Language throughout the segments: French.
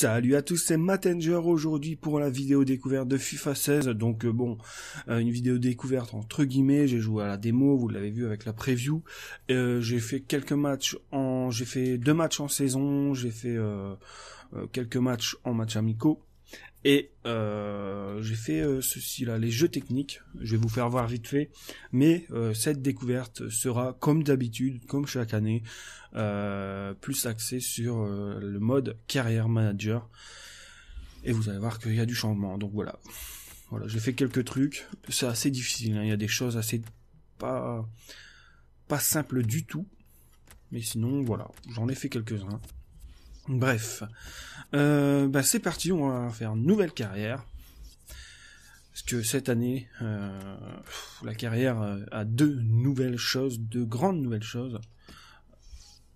Salut à tous, c'est Mattenger aujourd'hui pour la vidéo découverte de FIFA 16. Donc euh, bon, euh, une vidéo découverte entre guillemets. J'ai joué à la démo, vous l'avez vu avec la preview. Euh, j'ai fait quelques matchs en, j'ai fait deux matchs en saison, j'ai fait quelques matchs en match amicaux. Et euh, j'ai fait euh, ceci là, les jeux techniques. Je vais vous faire voir vite fait, mais euh, cette découverte sera comme d'habitude, comme chaque année, plus axée sur le mode carrière manager. Et vous allez voir qu'il y a du changement. Donc voilà, voilà, j'ai fait quelques trucs. C'est assez difficile. Hein. Il y a des choses assez pas pas simples du tout. Mais sinon, voilà, j'en ai fait quelques-uns. Bref, euh, bah c'est parti, on va faire une nouvelle carrière. Parce que cette année, euh, la carrière euh, a deux nouvelles choses, deux grandes nouvelles choses.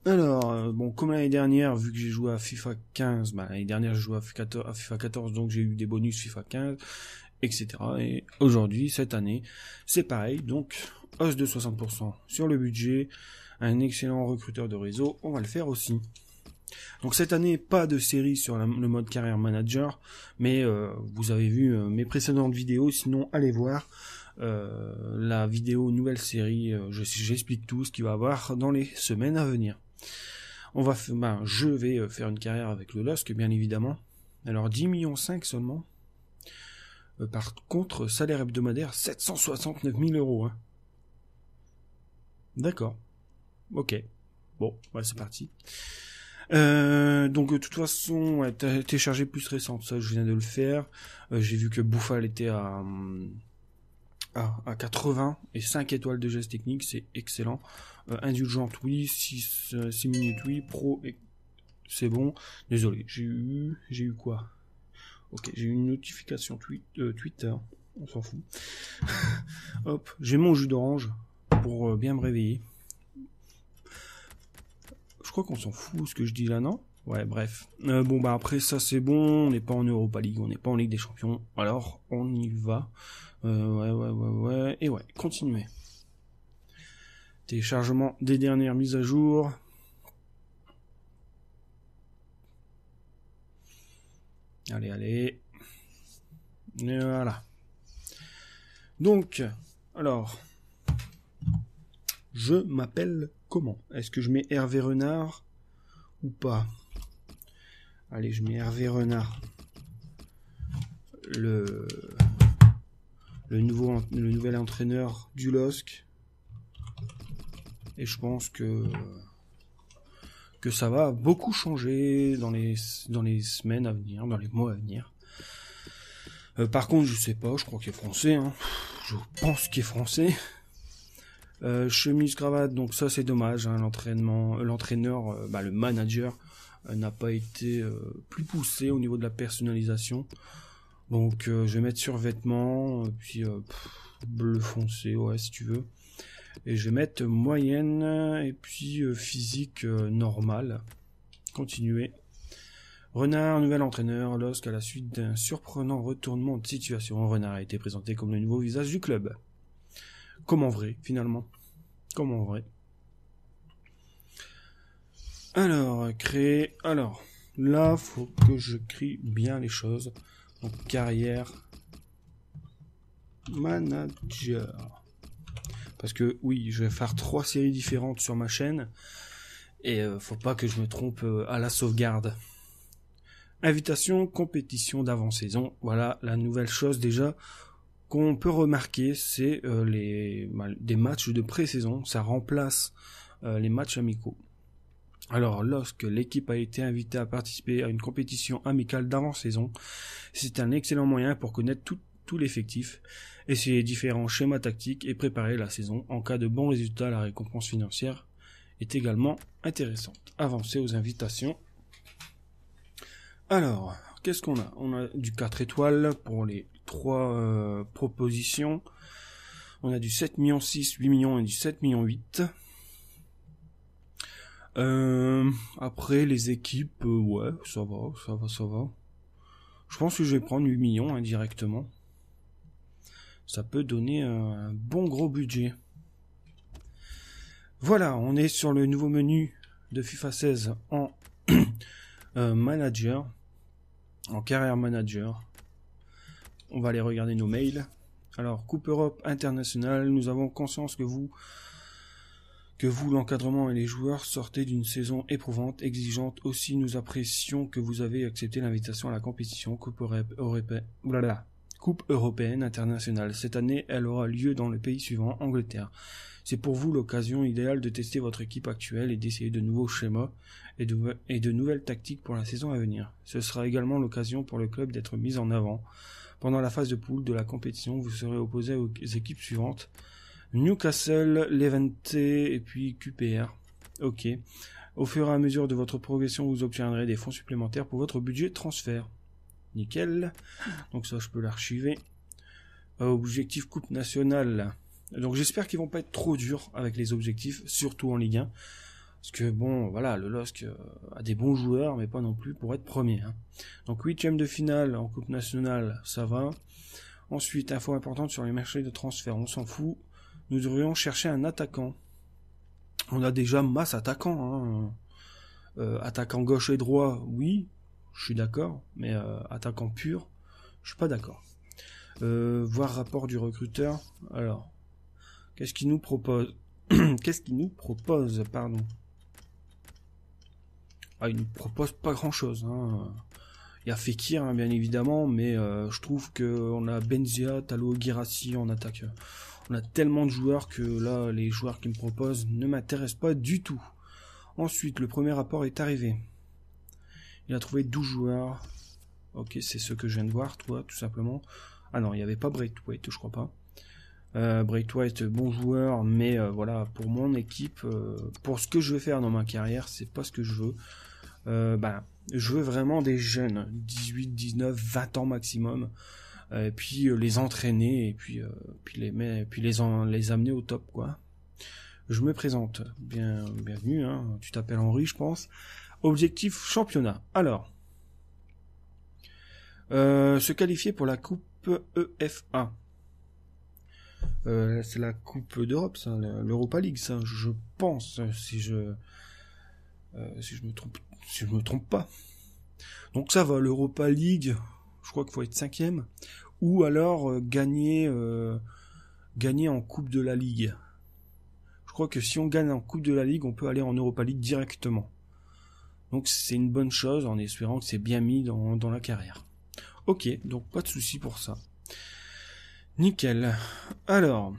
Alors, bon, comme l'année dernière, vu que j'ai joué à FIFA 15, bah, l'année dernière, j'ai joué à FIFA 14, donc j'ai eu des bonus FIFA 15, etc. Et aujourd'hui, cette année, c'est pareil, donc, hausse de 60% sur le budget, un excellent recruteur de réseau, on va le faire aussi. Donc cette année, pas de série sur le mode carrière manager, mais euh, vous avez vu euh, mes précédentes vidéos, sinon allez voir euh, la vidéo nouvelle série, j'explique tout ce qu'il va y avoir dans les semaines à venir. On va, ben, je vais faire une carrière avec le LOSC, bien évidemment. Alors 10 millions 5 seulement. par contre, salaire hebdomadaire 769 000 euros. Hein. D'accord. Ok. Bon, c'est parti. Euh, donc de toute façon, ouais, téléchargé plus récente, ça je viens de le faire. Euh, j'ai vu que Bouffal était à, à, à 80 et 5 étoiles de geste technique, c'est excellent. Euh, indulgente oui, 6, 6 minutes oui, pro c'est bon. Désolé, j'ai eu quoi? Ok, j'ai eu une notification Twitter, on s'en fout. Hop, j'ai mon jus d'orange pour bien me réveiller crois qu'on s'en fout ce que je dis là, non? Ouais, bref. Euh, bon, bah après ça c'est bon, on n'est pas en Europa League, on n'est pas en Ligue des Champions, alors on y va. Euh, ouais, ouais, ouais, ouais. Et ouais, continuez. Téléchargement des dernières mises à jour. Allez, allez. Voilà. Donc, alors, je m'appelle comment? Est-ce que je mets Hervé Renard ou pas? Allez, je mets Hervé Renard. Le, nouveau, nouvel entraîneur du LOSC. Et je pense que, que ça va beaucoup changer dans les, dans les semaines à venir, dans les mois à venir. Euh, par contre, je sais pas, je crois qu'il est français. Hein. Je pense qu'il est français. Euh, chemise cravate, donc ça c'est dommage. Hein, euh, l'entraîneur, euh, bah, le manager n'a pas été plus poussé au niveau de la personnalisation. Donc je vais mettre sur vêtements, puis bleu foncé, ouais si tu veux. Et je vais mettre moyenne et puis physique normale. Continuer. Renard, nouvel entraîneur, lorsqu'à la suite d'un surprenant retournement de situation, Renard a été présenté comme le nouveau visage du club. Comme en vrai, finalement. Comme en vrai. Alors, créer. Alors, là, faut que je crie bien les choses. Donc, carrière manager. Parce que oui, je vais faire trois séries différentes sur ma chaîne. Et euh, faut pas que je me trompe euh, à la sauvegarde. Invitation, compétition d'avant-saison. Voilà la nouvelle chose déjà qu'on peut remarquer, c'est euh, les des matchs de pré-saison. Ça remplace euh, les matchs amicaux. Alors, lorsque l'équipe a été invitée à participer à une compétition amicale d'avant-saison, c'est un excellent moyen pour connaître tout, tout l'effectif, essayer différents schémas tactiques et préparer la saison. En cas de bons résultats, la récompense financière est également intéressante. Avancer aux invitations. Alors, qu'est-ce qu'on a? On a du 4 étoiles pour les trois euh, propositions. On a du 7 millions 6, 8 millions et du 7 millions 8. Euh, après les équipes, euh, ouais, ça va, ça va, ça va. Je pense que je vais prendre 8 millions indirectement. Ça peut donner un bon gros budget. Voilà, on est sur le nouveau menu de FIFA 16 en manager. en carrière manager. On va aller regarder nos mails. Alors, Coupe Europe internationale, nous avons conscience que vous, que vous, l'encadrement et les joueurs sortez d'une saison éprouvante, exigeante. Aussi, nous apprécions que vous avez accepté l'invitation à la compétition Coupe européenne, Coupe européenne internationale. Cette année, elle aura lieu dans le pays suivant, Angleterre. C'est pour vous l'occasion idéale de tester votre équipe actuelle et d'essayer de nouveaux schémas et de nouvelles tactiques pour la saison à venir. Ce sera également l'occasion pour le club d'être mis en avant. Pendant la phase de poule de la compétition, vous serez opposé aux équipes suivantes. Newcastle, Levante et puis QPR. Ok. Au fur et à mesure de votre progression, vous obtiendrez des fonds supplémentaires pour votre budget transfert. Nickel. Donc ça, je peux l'archiver. Objectif Coupe nationale. Donc j'espère qu'ils vont pas être trop durs avec les objectifs, surtout en Ligue 1. Parce que bon, voilà, le LOSC euh, a des bons joueurs, mais pas non plus pour être premier. Hein. Donc huitième de finale en Coupe nationale, ça va. Ensuite, info importante sur les marchés de transfert, on s'en fout. Nous devrions chercher un attaquant. On a déjà masse attaquants. Hein. Euh, attaquant gauche et droit, oui, je suis d'accord, mais euh, attaquant pur, je suis pas d'accord. voir rapport du recruteur. Alors, qu'est-ce qu'il nous propose? Qu'est-ce qu'il nous propose, pardon? Ah, il nous propose pas grand chose. Hein. Il y a Fekir, hein, bien évidemment, mais euh, je trouve qu'on a Benzia, Talo, Girassi en attaque. On a tellement de joueurs que là, les joueurs qui me proposent ne m'intéressent pas du tout. Ensuite, le premier rapport est arrivé. Il a trouvé 12 joueurs. Ok, c'est ce que je viens de voir, toi, tout simplement. Ah non, il n'y avait pas Braithwaite, je crois pas. Euh, bon joueur, mais euh, voilà, pour mon équipe, euh, pour ce que je veux faire dans ma carrière, c'est pas ce que je veux. Euh, bah, je veux vraiment des jeunes, 18, 19, 20 ans maximum, et puis les entraîner, et puis, puis, les, puis les, les amener au top, quoi. Je me présente, bien, bienvenue, hein. tu t'appelles Henri, je pense. Objectif championnat. Alors, se qualifier pour la coupe EFA. Euh, c'est la Coupe d'Europe, ça, l'Europa League, ça, je pense, si je, euh, si je me trompe, si je me trompe pas. Donc ça va, l'Europa League, je crois qu'il faut être cinquième, ou alors euh, gagner, gagner en Coupe de la Ligue. Je crois que si on gagne en Coupe de la Ligue, on peut aller en Europa League directement. Donc c'est une bonne chose en espérant que c'est bien mis dans, dans la carrière. Ok, donc pas de souci pour ça. Nickel. Alors,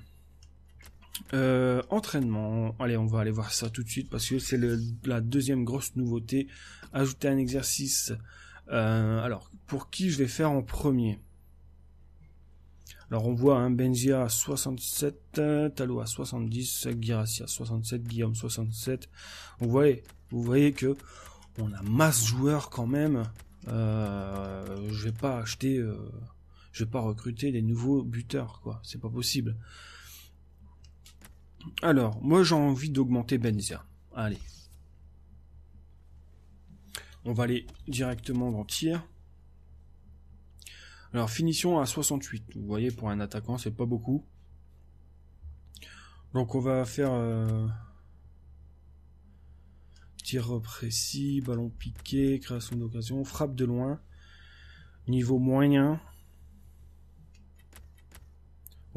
euh, entraînement. Allez, on va aller voir ça tout de suite parce que c'est la deuxième grosse nouveauté. Ajouter un exercice. Euh, alors, pour qui je vais faire en premier? Alors, on voit un hein, Benzia à 67, Talo à 70, Girassi à 67, Guillaume 67. Vous voyez, vous voyez que on a masse joueurs quand même. Euh, je vais pas acheter je vais pas recruter des nouveaux buteurs, quoi. C'est pas possible. Alors, moi j'ai envie d'augmenter Benzia. Allez. On va aller directement dans tir. Alors, finition à 68. Vous voyez, pour un attaquant, c'est pas beaucoup. Donc, on va faire... Euh, tir précis, ballon piqué, création d'occasion, frappe de loin. Niveau moyen.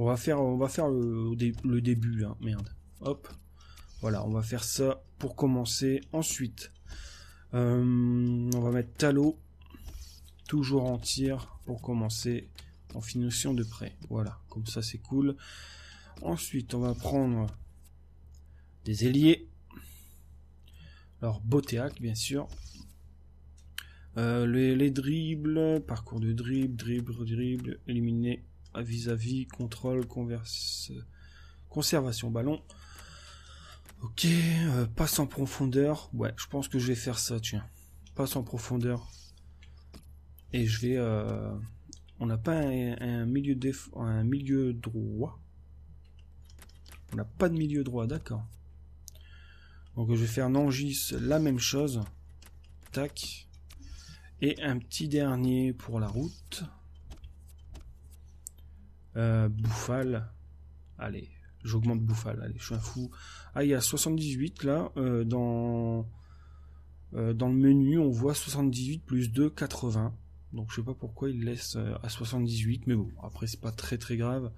On va faire, on va faire le, début, hein. merde. Hop. Voilà, on va faire ça pour commencer. Ensuite, euh, on va mettre Talo, toujours en tir pour commencer en finition de près. Voilà, comme ça c'est cool. Ensuite, on va prendre des ailiers. Alors, Botéac, bien sûr. Euh, les, les dribbles, parcours de dribble, dribble, dribble, éliminer vis-à-vis, contrôle, converse, conservation ballon. Ok, euh, passe en profondeur. Ouais, je pense que je vais faire ça, tiens. Passe en profondeur. Et je vais... Euh, on n'a pas un, milieu un milieu droit. On n'a pas de milieu droit, d'accord. Donc je vais faire Nangis la même chose. Tac. Et un petit dernier pour la route. Euh, Bouffal. Allez, j'augmente Bouffal. Allez, je suis un fou. Ah, il y a 78 là. Euh, dans, euh, dans le menu, on voit 78 plus 2, 80. Donc je sais pas pourquoi il laisse euh, à 78, mais bon, après c'est pas très très grave.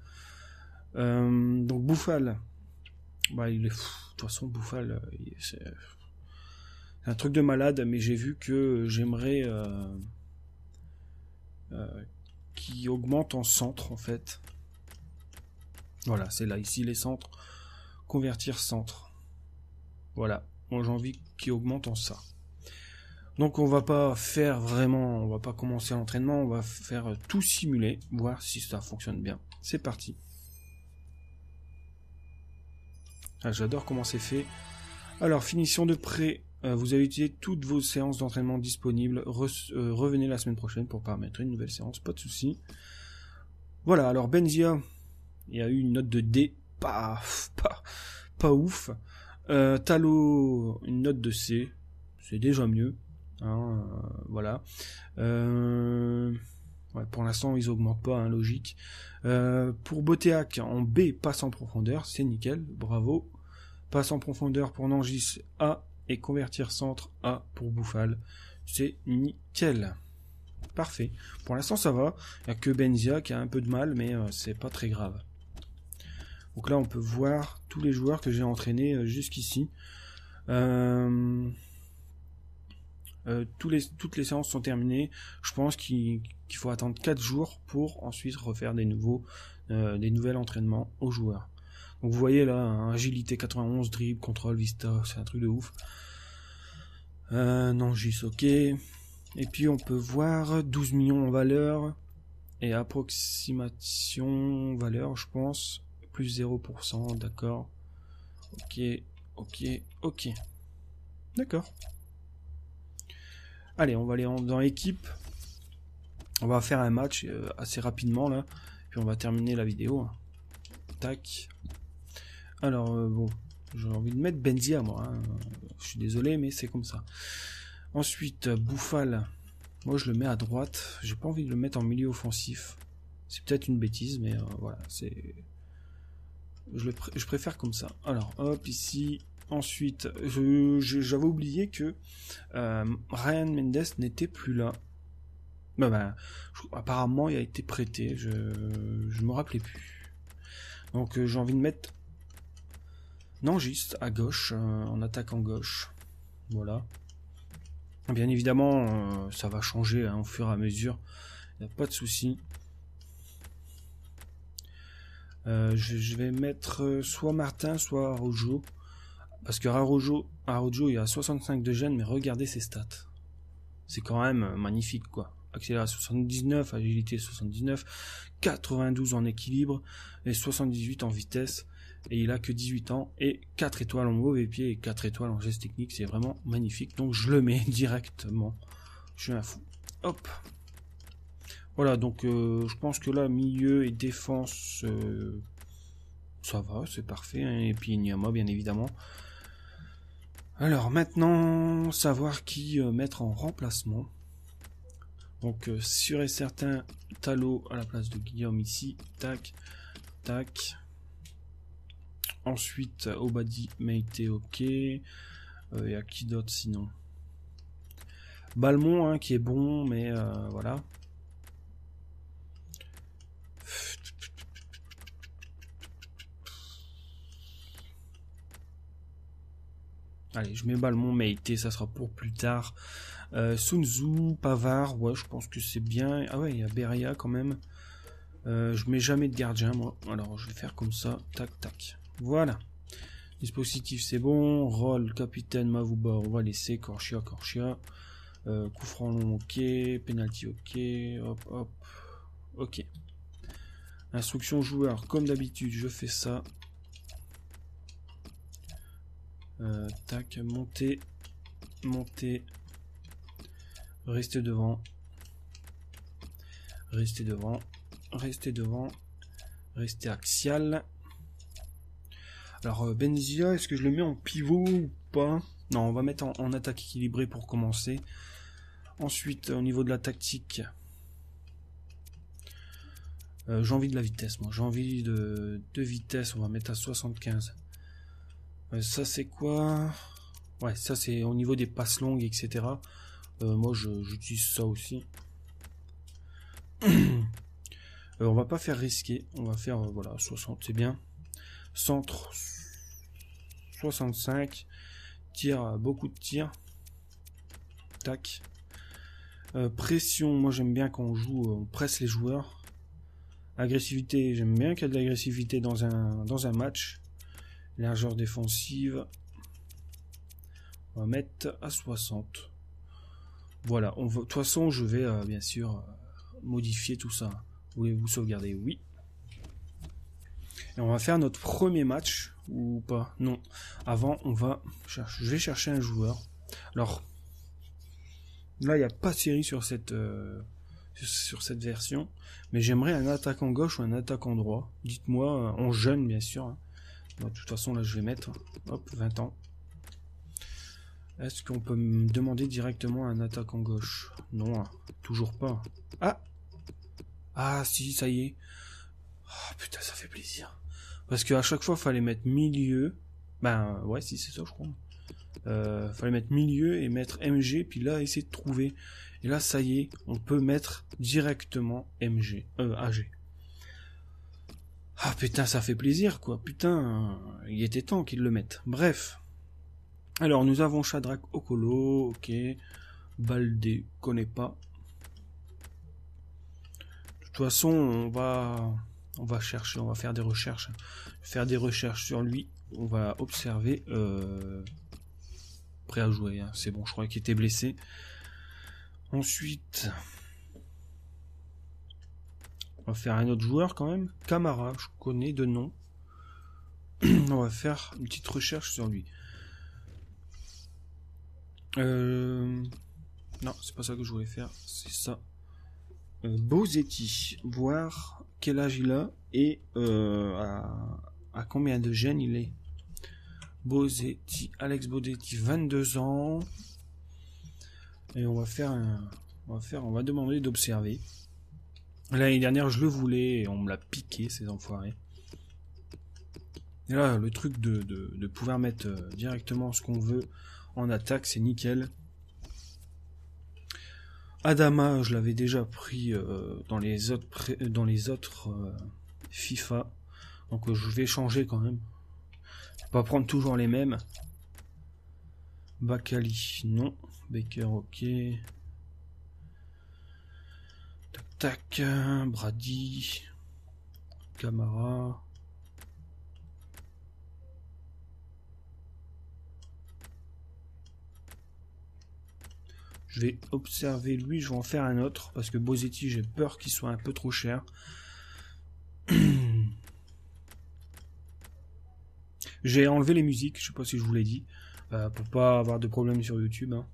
Euh, donc Bouffal, bah il est, de toute façon Bouffal, c'est un truc de malade, mais j'ai vu que j'aimerais euh, qui augmente en centre en fait. Voilà, c'est là ici les centres, convertir centre. Voilà, moi j'ai envie qu'il augmente en ça. Donc on va pas faire vraiment, on va pas commencer l'entraînement, on va faire tout simuler, voir si ça fonctionne bien. C'est parti. Ah, j'adore comment c'est fait. Alors, finition de prêt. Euh, vous avez utilisé toutes vos séances d'entraînement disponibles. Euh, revenez la semaine prochaine pour paramétrer une nouvelle séance, pas de souci. Voilà, alors Benzia, il y a eu une note de D, pas, pas, pas ouf. Euh, Talo, une note de C, c'est déjà mieux. Hein, euh, voilà. Euh, pour l'instant, ils augmentent pas, hein, logique. Euh, pour Boteac, en B, passe en profondeur, c'est nickel, bravo. Passe en profondeur pour Nangis, A, et convertir centre, A pour Bouffal, c'est nickel. Parfait. Pour l'instant, ça va. Il n'y a que Benzia qui a un peu de mal, mais c'est pas très grave. Donc là, on peut voir tous les joueurs que j'ai entraînés jusqu'ici. Euh, euh, toutes les séances sont terminées. Je pense qu'il faut attendre 4 jours pour ensuite refaire des nouveaux, euh, nouvelles entraînements aux joueurs. Donc vous voyez là, agilité 91, dribble, contrôle, vista, c'est un truc de ouf. Euh, non, juste ok. Et puis on peut voir 12 millions en valeur et approximation valeur, je pense, plus 0%, d'accord. Ok, ok, ok. D'accord. Allez, on va aller dans l'équipe. On va faire un match euh, assez rapidement là. Puis on va terminer la vidéo. Tac. Alors, euh, bon. J'ai envie de mettre Benzia moi. Hein. Je suis désolé, mais c'est comme ça. Ensuite, Bouffal. Moi, je le mets à droite. J'ai pas envie de le mettre en milieu offensif. C'est peut-être une bêtise, mais euh, voilà, c'est. Je, je préfère comme ça. Alors, hop, ici, Ensuite, j'avais oublié que euh, Ryan Mendes n'était plus là. Bah, bah, apparemment, il a été prêté. Je ne me rappelais plus. Donc, euh, j'ai envie de mettre Nangis à gauche, euh, en attaque en gauche. Voilà. Bien évidemment, ça va changer hein, au fur et à mesure. Il n'y a pas de souci. Je, vais mettre soit Martin, soit Rojo. Parce que Rarojo, il a 65 de gène, mais regardez ses stats. C'est quand même magnifique, quoi. Accélération 79, agilité 79, 92 en équilibre et 78 en vitesse. Et il a que 18 ans et 4 étoiles en mauvais pied et 4 étoiles en geste technique. C'est vraiment magnifique. Donc je le mets directement. Je suis un fou. Hop. Voilà, donc euh, je pense que là, milieu et défense, euh, ça va, c'est parfait. Hein. Et puis Nyama, bien évidemment. Alors maintenant, savoir qui euh, mettre en remplacement. Donc sûr et certain, Talo à la place de Guillaume ici. Tac, tac. Ensuite, Obadi, Meite, ok. Il y a qui d'autre sinon? Balmont hein, qui est bon, mais voilà. Allez, je mets Balmont, Meite, ça sera pour plus tard. Euh, Sunzu, Pavard, ouais, je pense que c'est bien. Ah ouais, il y a Beria quand même. Euh, je mets jamais de gardien, moi. Alors, je vais faire comme ça. Tac, tac. Voilà. Dispositif, c'est bon. Roll, capitaine, Mavuba, on va laisser. Korchia, Korchia. Euh, coup franc long, ok. Penalty, ok. Hop, hop. Ok. Instruction joueur, comme d'habitude, je fais ça. Euh, tac, monter, monter, rester devant, rester devant, rester devant, rester axial. Alors euh, Benzia, est-ce que je le mets en pivot ou pas? Non, on va mettre en, attaque équilibrée pour commencer. Ensuite, au niveau de la tactique, euh, j'ai envie de la vitesse, moi. J'ai envie de vitesse, on va mettre à 75. Euh, ça c'est quoi? Ouais, ça c'est au niveau des passes longues, etc. Euh, moi j'utilise ça aussi. Euh, on va pas faire risquer. On va faire, voilà, 60, c'est bien. Centre 65. Tir, beaucoup de tirs. Tac. pression, moi j'aime bien quand on joue, on presse les joueurs. Agressivité, j'aime bien qu'il y ait de l'agressivité dans un, dans un match. Largeur défensive. On va mettre à 60. Voilà, on va, de toute façon, je vais euh, bien sûr euh, modifier tout ça. Voulez-vous sauvegarder? Oui. Et on va faire notre premier match, ou pas? Non. Avant, on va chercher, je vais chercher un joueur. Alors, là, il n'y a pas de série sur cette, euh, sur cette version, mais j'aimerais un attaquant gauche ou un attaquant droit. Dites-moi, en jeune, bien sûr. Hein. De toute façon, là, je vais mettre, hop, 20 ans. Est-ce qu'on peut me demander directement un attaquant gauche? Non, hein, toujours pas. Ah Ah si, ça y est. Oh, putain, ça fait plaisir. Parce qu'à chaque fois, fallait mettre milieu. Ben ouais, si c'est ça, je crois. Euh, fallait mettre milieu et mettre MG, puis là, essayer de trouver. Et là, ça y est, on peut mettre directement MG, euh, AG. Ah putain, ça fait plaisir, quoi. Putain, il était temps qu'ils le mettent. Bref. Alors, nous avons Shadrach Okolo, ok. Baldé, connaît pas. De toute façon, on va, on va chercher, on va faire des recherches. Faire des recherches sur lui. On va observer. Euh, prêt à jouer, hein. c'est bon, je crois qu'il était blessé. Ensuite, on va faire un autre joueur quand même. Camara, je connais de nom. on va faire une petite recherche sur lui. Euh... Non, c'est pas ça que je voulais faire, c'est ça. Euh, Bozetti, voir quel âge il a et euh, à, combien de gènes il est. Bozetti, Alex Bozetti, 22 ans. Et on va faire on va faire, on va demander d'observer. L'année dernière, je le voulais et on me l'a piqué, ces enfoirés. Et là, le truc de, pouvoir mettre euh, directement ce qu'on veut en attaque, c'est nickel. Adama, je l'avais déjà pris euh, dans les autres, euh, FIFA. Donc je vais changer quand même. Pas prendre toujours les mêmes. Bakali, non. Baker, ok. Tac, tac. Brady. Camara. Je vais observer lui, je vais en faire un autre, parce que Bozetti, j'ai peur qu'il soit un peu trop cher. j'ai enlevé les musiques, je sais pas si je vous l'ai dit, euh, pour pas avoir de problème sur YouTube. Hein.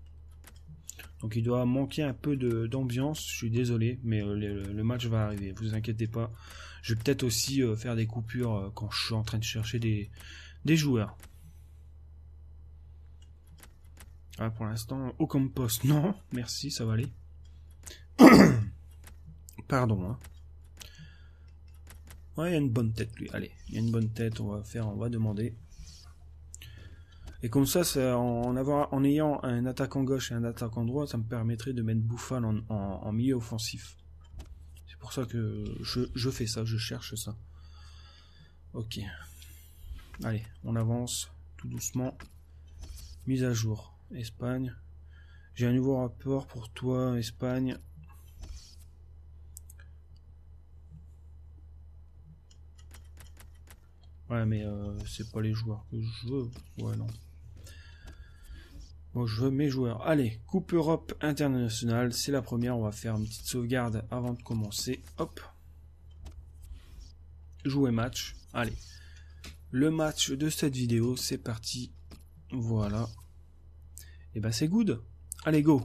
Donc il doit manquer un peu d'ambiance, je suis désolé, mais euh, le, match va arriver, vous inquiétez pas. Je vais peut-être aussi euh, faire des coupures quand je suis en train de chercher des, des joueurs. Ah, pour l'instant, au compost, non, merci, ça va aller. Pardon. Hein. Ouais, il y a une bonne tête, lui. Allez, il y a une bonne tête, on va faire, on va demander. Et comme ça, en, avoir, en ayant un attaquant gauche et un attaquant droit, ça me permettrait de mettre Bouffal en, milieu offensif. C'est pour ça que je, fais ça, je cherche ça. Ok. Allez, on avance tout doucement. Mise à jour. Espagne. J'ai un nouveau rapport pour toi, Espagne. Ouais, mais euh, c'est pas les joueurs que je veux. Ouais, non. Bon, je veux mes joueurs. Allez, Coupe Europe internationale, c'est la première. On va faire une petite sauvegarde avant de commencer. Hop. Jouer match. Allez. Le match de cette vidéo, c'est parti. Voilà. Et eh ben c'est good. Allez, go.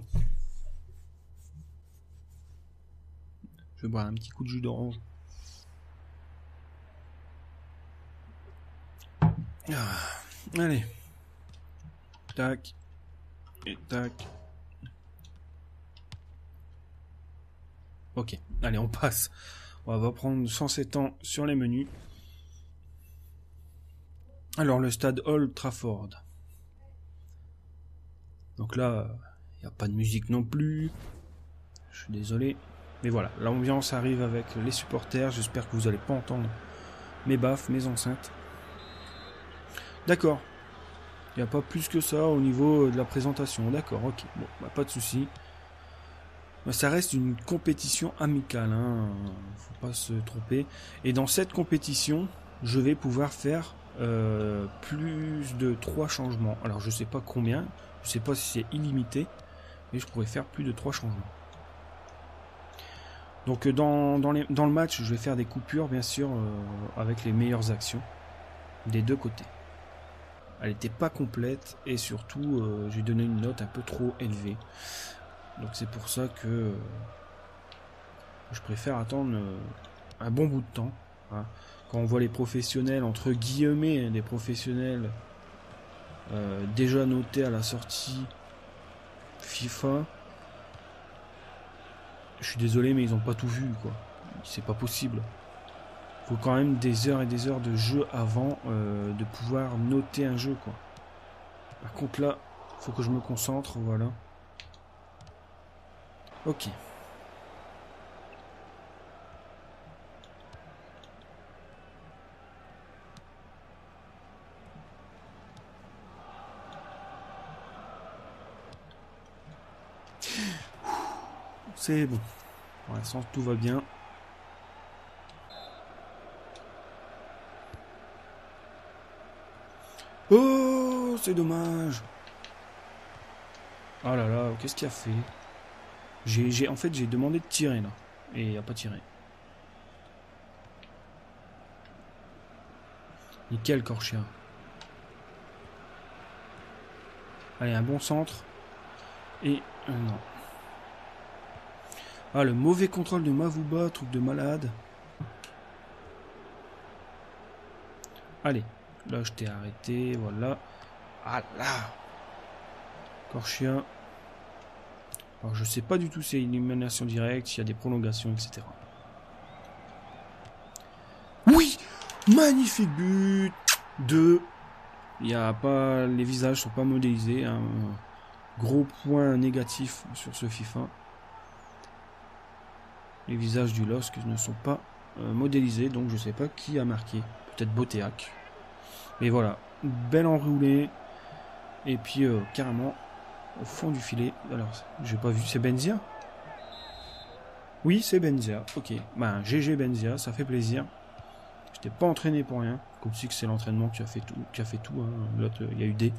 Je vais boire un petit coup de jus d'orange. Ah, allez. Tac. Et tac. Ok, allez, on passe. On va prendre 107 ans sur les menus. Alors, le stade Old Trafford. Donc là, il n'y a pas de musique non plus. Je suis désolé. Mais voilà, l'ambiance arrive avec les supporters. J'espère que vous n'allez pas entendre mes baffes, mes enceintes. D'accord. Il n'y a pas plus que ça au niveau de la présentation. D'accord, ok. Bon, bah, pas de souci. Ça reste une compétition amicale, hein. faut pas se tromper. Et dans cette compétition, je vais pouvoir faire euh, plus de 3 changements. Alors je sais pas combien, je sais pas si c'est illimité, mais je pourrais faire plus de 3 changements. Donc euh, dans, dans, dans, le match, je vais faire des coupures, bien sûr, euh, avec les meilleures actions des deux côtés. Elle n'était pas complète et surtout, j'ai donné une note un peu trop élevée. Donc c'est pour ça que je préfère attendre un bon bout de temps. Hein. Quand on voit les professionnels, entre guillemets, des professionnels euh, déjà notés à la sortie FIFA, je suis désolé, mais ils n'ont pas tout vu, quoi. C'est pas possible. Faut quand même des heures et des heures de jeu avant euh, de pouvoir noter un jeu, quoi. Par contre là, faut que je me concentre, voilà. Ok. C'est bon. Pour l'instant, tout va bien. Oh, c'est dommage. Oh là là, qu'est-ce qu'il a fait? J'ai, En fait, j'ai demandé de tirer là. Et il a pas tiré. Nickel, Corchia. Allez, un bon centre. Et... Non. Ah, le mauvais contrôle de Mavuba, truc de malade. Allez, là je t'ai arrêté, voilà. Ah là Corchia. Alors je sais pas du tout si c'est une élimination directe, s'il y a des prolongations, etc. Oui Magnifique but 2. Il y a pas. Les visages sont pas modélisés. Un gros point négatif sur ce FIFA les visages du LOSC ne sont pas euh, modélisés, donc je sais pas qui a marqué. Peut-être Botéac. Mais voilà, belle enroulée. Et puis euh, carrément au fond du filet. Alors, j'ai pas vu, c'est Benzia? Oui, c'est Benzia. Ok, ben GG Benzia, ça fait plaisir. Je t'ai pas entraîné pour rien. Comme si c'est l'entraînement qui a fait tout. Qui a fait tout. Hein. L'autre, il y a eu des.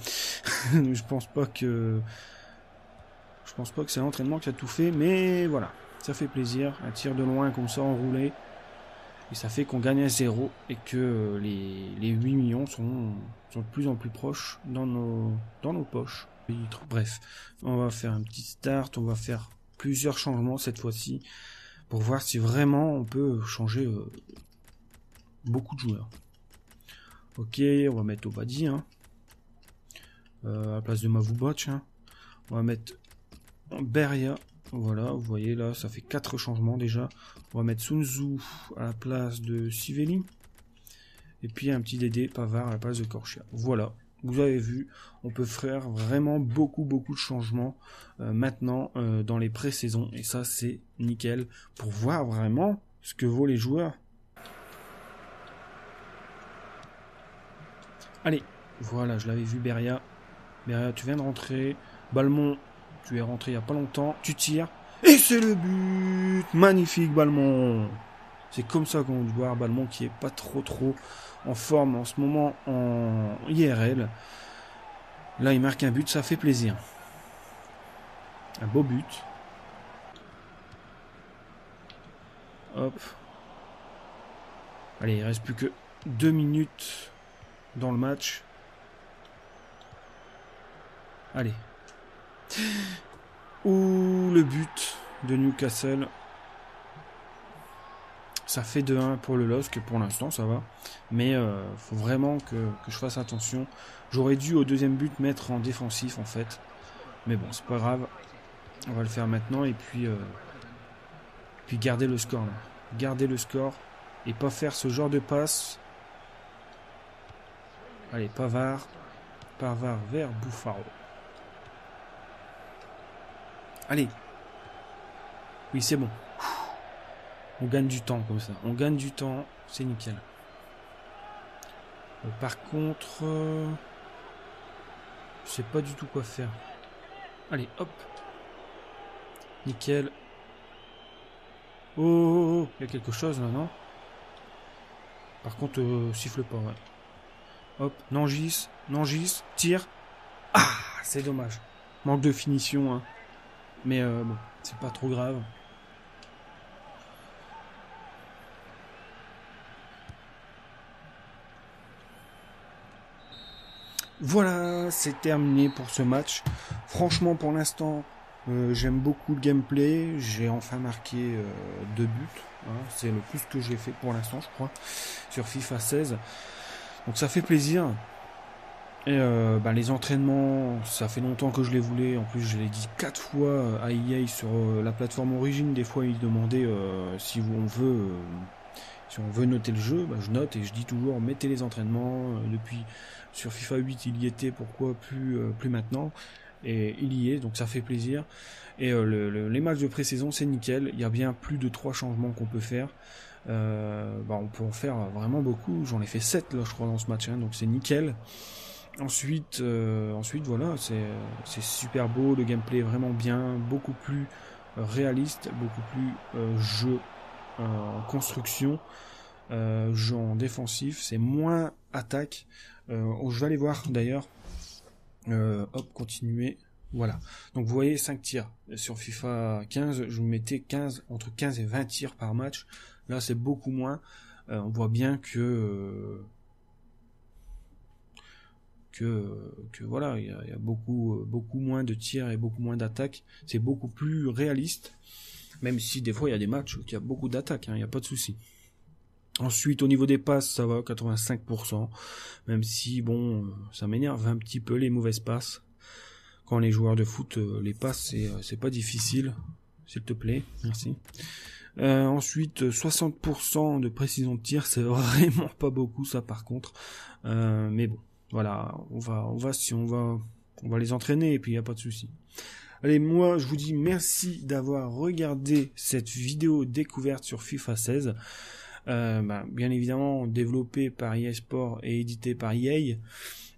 je pense pas que. Je pense pas que c'est l'entraînement qui a tout fait, mais voilà. Ça fait plaisir. Un tir de loin comme ça enroulé. Et ça fait qu'on gagne à zéro et que euh, les, les 8 millions sont, sont de plus en plus proches dans nos, dans nos poches. Bref, on va faire un petit start, on va faire plusieurs changements cette fois-ci pour voir si vraiment on peut changer euh, beaucoup de joueurs. Ok, on va mettre Obadi hein. Euh, à la place de Mavuba, tiens. On va mettre Beria voilà, vous voyez là, ça fait 4 changements déjà. On va mettre Sun Tzu à la place de Sivelli. Et puis un petit Dédé Pavard à la place de Corchia. Voilà, vous avez vu, on peut faire vraiment beaucoup beaucoup de changements euh, maintenant euh, dans les pré-saisons. Et ça c'est nickel pour voir vraiment ce que vaut les joueurs. Allez, voilà, je l'avais vu Beria. Beria, tu viens de rentrer. Balmont, tu es rentré il n'y a pas longtemps. Tu tires. Et c'est le but Magnifique Balmont C'est comme ça qu'on veut voir Balmont qui est pas trop trop en forme en ce moment en IRL. Là, il marque un but, ça fait plaisir. Un beau but. Hop. Allez, il reste plus que deux minutes dans le match. Allez, ou le but de Newcastle. Ça fait 2-1 pour le LOSC, pour l'instant ça va. Mais euh, faut vraiment que, je fasse attention. J'aurais dû au deuxième but mettre en défensif en fait. Mais bon, c'est pas grave. On va le faire maintenant et puis, euh, puis garder le score. Garder le score et pas faire ce genre de passe. Allez, Pavard. Pavard vers Bouffaro. Allez. Oui, c'est bon. On gagne du temps comme ça. On gagne du temps, c'est nickel. Euh, par contre, euh, je sais pas du tout quoi faire. Allez, hop. Nickel. Oh, oh, oh, il y a quelque chose là, non? Par contre, euh, siffle pas, ouais. Hop, Nangis, Nangis, tire. Ah, c'est dommage. Manque de finition, hein. Mais euh, bon, c'est pas trop grave. Voilà, c'est terminé pour ce match. Franchement, pour l'instant, euh, j'aime beaucoup le gameplay. J'ai enfin marqué euh, deux buts. Hein. C'est le plus que j'ai fait pour l'instant, je crois, sur FIFA 16. Donc ça fait plaisir. Et euh, bah, les entraînements, ça fait longtemps que je les voulais. En plus, je l'ai dit quatre fois à EA sur la plateforme Origine. Des fois, ils demandaient si on veut, si on veut noter le jeu. Bah, je note et je dis toujours mettez les entraînements. depuis sur FIFA 8, il y était, pourquoi plus, euh, plus maintenant? Et il y est, donc ça fait plaisir. Et euh, les matchs de pré-saison, c'est nickel. Il y a bien plus de trois changements qu'on peut faire. Euh, bah, on peut en faire vraiment beaucoup. J'en ai fait 7 là, je crois, dans ce match, hein, donc c'est nickel. Ensuite, ensuite voilà, c'est super beau, le gameplay est vraiment bien, beaucoup plus réaliste, beaucoup plus jeu en construction, jeu en défensif, c'est moins attaque. Euh, je vais aller voir d'ailleurs. Euh, hop, continuer. Voilà. Donc vous voyez 5 tirs. Sur FIFA 15, je mettais 15, entre 15 et 20 tirs par match. Là, c'est beaucoup moins. Euh, on voit bien que que, voilà, il y, a, beaucoup beaucoup moins de tirs et beaucoup moins d'attaques. C'est beaucoup plus réaliste. Même si des fois il y a des matchs où il y a beaucoup d'attaques, hein, il n'y a pas de souci. Ensuite, au niveau des passes, ça va, 85%. Même si, bon, euh, ça m'énerve un petit peu les mauvaises passes. Quand les joueurs de foot euh, les passent, euh, c'est, pas difficile. S'il te plaît, merci. ensuite, 60% de précision de tir, c'est vraiment pas beaucoup ça par contre. mais bon, voilà, on va, on va, si on va, on va les entraîner et puis il y a pas de souci. Allez, moi, je vous dis merci d'avoir regardé cette vidéo découverte sur FIFA 16. Euh, bah, bien évidemment développé par EA Sport et édité par EA.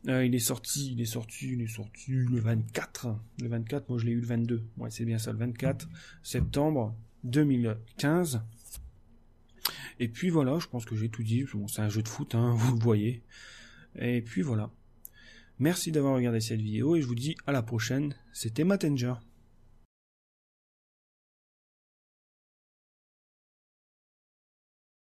Euh, il est sorti, il est sorti, il est sorti le 24. Le 24, moi je l'ai eu le 22. Ouais, c'est bien ça, le 24 septembre 2015. Et puis voilà, je pense que j'ai tout dit. Bon, c'est un jeu de foot, hein, vous le voyez. Et puis voilà. Merci d'avoir regardé cette vidéo et je vous dis à la prochaine. C'était Mattenger.